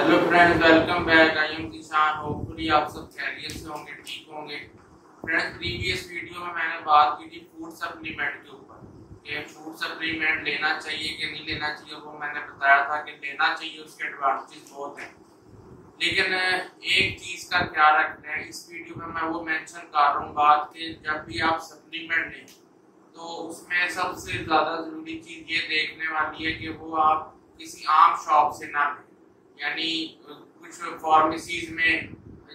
Hello friend welcome back I am کسان hopefully آپ سب خیریت سے ہوں گے، ٹھیک ہوں گے۔ فرینڈ پریویس ویڈیو میں میں نے بات کی تھی فوڈ سپلیمنٹ کے اوپر، کہ فوڈ سپلیمنٹ لینا چاہیے کہ نہیں لینا چاہیے، وہ میں نے بتایا تھا کہ لینا چاہیے، اس کے ایڈوانٹیج بہت ہیں۔ لیکن ایک چیز کا خیال رکھنا ہے، اس ویڈیو میں میں وہ مینشن کر رہا ہوں بات کہ جب بھی آپ سپلیمنٹ لیں، تو اس میں سب سے زیادہ ضروری چیز یہ دیکھنے والی ہے کہ وہ آپ کسی عام شاپ سے نہ لیں۔ یعنی کچھ فارمیسیز میں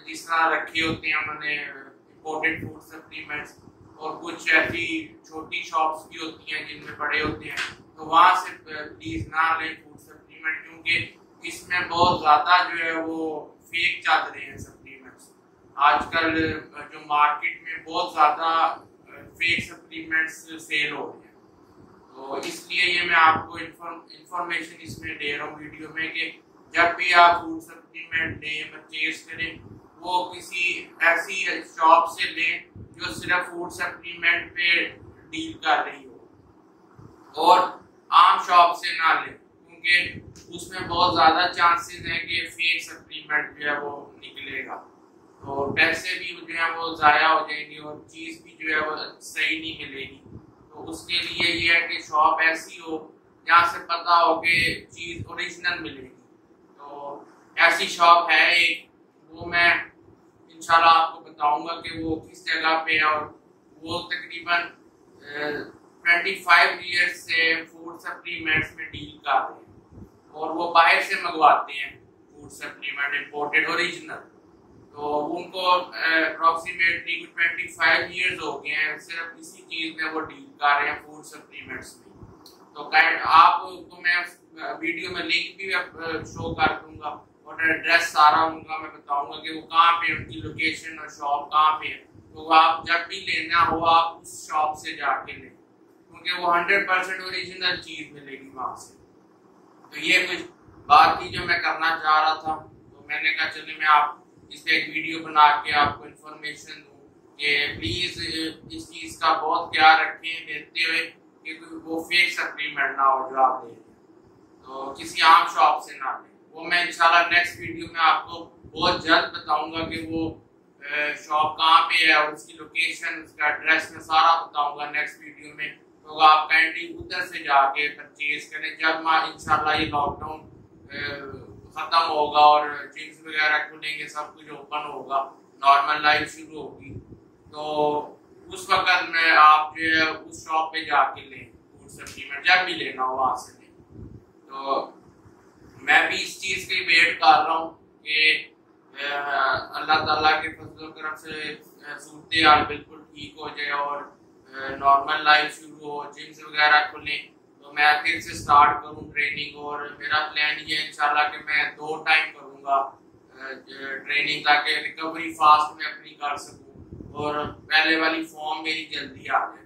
جس طرح رکھے ہوتے ہیں، انہوں نے امپورٹنٹ فوڈ سپلیمنٹس اور کچھ ایسی چھوٹی شاپس بھی ہوتی ہیں جن میں بڑے ہوتے ہیں۔ تو وہاں سے پلیز نہ لیں فوڈ سپلیمنٹ کیونکہ اس میں بہت زیادہ جو ہے وہ فیک چل رہے ہیں سپلیمنٹس آج کل جو مارکیٹ میں بہت زیادہ فیک سپلیمنٹس سیل ہو رہے ہیں۔ تو اس لیے یہ میں آپ کو انفارمیشن اس میں دے رہا ہوں ویڈیو میں کہ جب بھی آپ فوڈ سپلیمنٹ لیں پرچیز کریں، وہ کسی ایسی شاپ سے لیں جو صرف فوڈ سپلیمنٹ پہ ڈیل کر رہی ہو۔ اور عام شاپ سے نہ لیں، کیونکہ اس میں بہت زیادہ چانسز ہیں کہ فیک سپلیمنٹ جو ہے وہ نکلے گا۔ تو پیسے بھی جو ہے وہ ضائع ہو جائیں گے اور چیز بھی جو ہے وہ صحیح نہیں ملے گی۔ تو اس کے لیے یہ ہے کہ شاپ ایسی ہو، جہاں سے پتا ہو کہ چیز اوریجنل ملے گی۔ ایسی شاپ ہے ایک، وہ میں انشاءاللہ آپ کو بتاؤں گا کہ وہ کس جگہ پہ اور وہ تقریباً ٹوینٹی فائیو ایئر سے فوڈ سپلیمنٹس میں ڈیل کر رہے ہیں اور وہ باہر سے منگواتے ہیں فوڈ سپلیمنٹ امپورٹڈ اوریجنل تو ان کو اپروکسیمیٹلی ٹوینٹی فائیو ایئرز ہو گئے ہیں، صرف اسی چیز میں وہ ڈیل کر رہے ہیں فوڈ سپلیمنٹس میں۔ تو آپ کو میں ویڈیو میں لنک بھی شو کر دوں گا۔ اور ایڈریس سارا ان کا میں بتاؤں گا کہ وہ کہاں پہ ان کی لوکیشن اور شاپ کہاں پہ ہے تو آپ جب بھی لینا ہو، آپ اس شاپ سے جا کے لیں۔ کیونکہ وہ ہنڈریڈ پرسینٹ اوریجنل چیز ملے گی وہاں سے۔ تو یہ کچھ بات تھی جو میں کرنا چاہ رہا تھا، تو میں نے کہا چلے میں آپ اس پہ ایک ویڈیو بنا کے آپ کو انفارمیشن دوں کہ پلیز اس چیز کا بہت خیال رکھیں دیتے ہوئے کہ وہ فیک سپلیمنٹ نہ ہو جو آپ لے تو کسی عام شاپ سے نہ لیں۔ وہ میں انشاءاللہ نیکسٹ ویڈیو میں آپ کو بہت جلد بتاؤں گا کہ وہ شاپ کہاں پہ ہے اور اس کی لوکیشن اس کا ایڈریس میں سارا بتاؤں گا نیکسٹ ویڈیو میں۔ تو آپ کائنڈلی ادھر سے جا کے پرچیز کریں۔ جب انشاءاللہ یہ لاک ڈاؤن ختم ہوگا اور جمس وغیرہ کھلیں گے، سب کچھ اوپن ہوگا نارمل لائف شروع ہوگی۔ تو اس وقت میں آپ جو ہے، اس شاپ پہ جا کے لیں۔ فوڈ سپلیمنٹ جب بھی لینا ہو وہاں سے لیں۔ تو میں بھی اس چیز کی کر رہا ہوں کہ اللہ تعالیٰ کے فضل و کرم سے صورتحال بالکل ٹھیک ہو جائے اور نارمل لائف شروع ہو جمس وغیرہ کھلیں، تو میں پھر سے سٹارٹ کروں ٹریننگ اور میرا پلان یہ ہے انشاءاللہ کہ میں دو ٹائم کروں گا ٹریننگ تاکہ ریکوری فاسٹ میں اپنی کر سکوں اور پہلے والی فارم میری جلدی آ جائے۔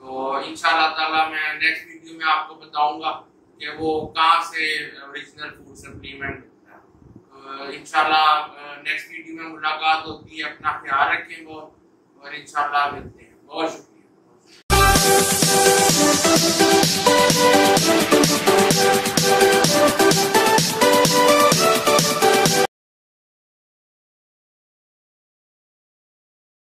تو انشاءاللہ تعالی میں نیکسٹ ویڈیو میں آپ کو بتاؤں گا کہ وہ کہاں سے اوریجنل فوڈ سپلیمنٹ انشاءاللہ نیکسٹ ویڈیو میں ملاقات ہوتی ہے، اپنا خیال رکھیں وہ، اور انشاءاللہ ملتے ہیں۔ بہت شکریہ۔